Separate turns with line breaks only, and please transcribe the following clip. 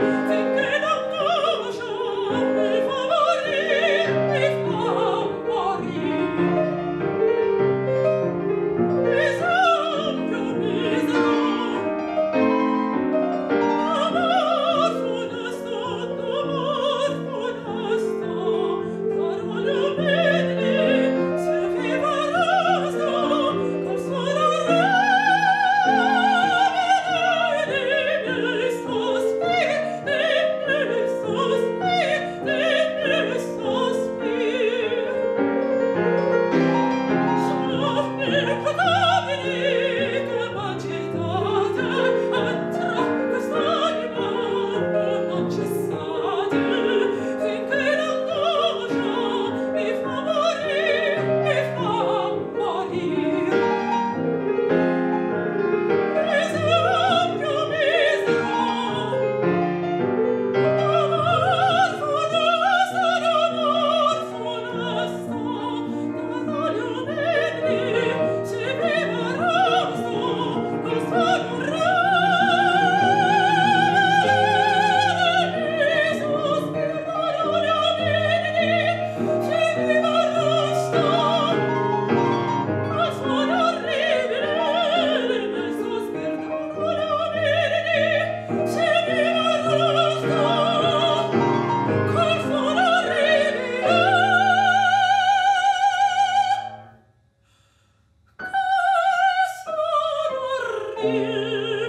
Thank you. feel